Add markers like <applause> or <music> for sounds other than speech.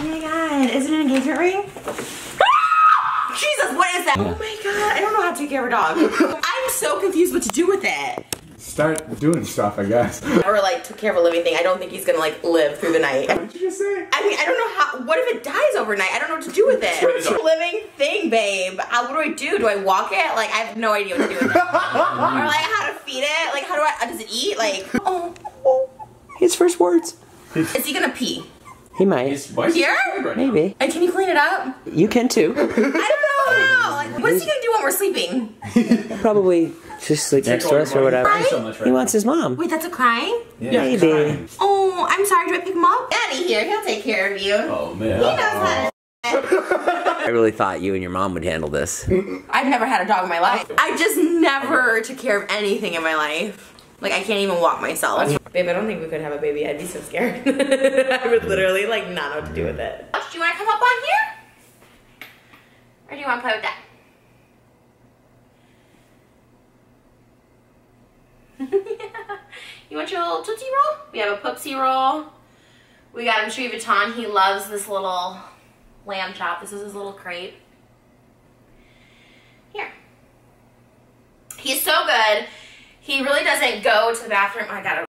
Oh my god, is it an engagement ring? Jesus, what is that? Oh my god, I don't know how to take care of a dog. <laughs> I'm so confused what to do with it. Start doing stuff, I guess. <laughs> Or like took care of a living thing. I don't think he's gonna like live through the night. What did you just say? I mean, I don't know how. What if it dies overnight? I don't know what to do with it. It's a living thing, babe. Uh, what do I do? Do I walk it? Like, I have no idea what to do with it. <laughs> or like how to feed it? Like, how do I? uh, Does it eat? Like, oh, His first words. is he gonna pee He might. here? Maybe. And can you clean it up? You can too. I don't know how. Like, what is he gonna do when we're sleeping? <laughs> Probably just sleep next to us or whatever. Thanks so much He wants his mom. Wait, that's a crying? Maybe. Oh, I'm sorry. Do I pick him up? Daddy here. He'll take care of you. Oh man. He knows how to. I really thought you and your mom would handle this. I've never had a dog in my life. I just never took care of anything in my life. Like I can't even walk myself. Babe, I don't think we could have a baby. I'd be so scared. <laughs> I would literally like not know what to do with it. Do you want to come up on here? Or do you want to play with that? <laughs> you want your little Tootsie Roll? We have a Poopsie Roll. We got him Louis Vuitton. He loves this little lamb chop. This is his little crepe. Here. He's so good. He really doesn't go to the bathroom. I gotta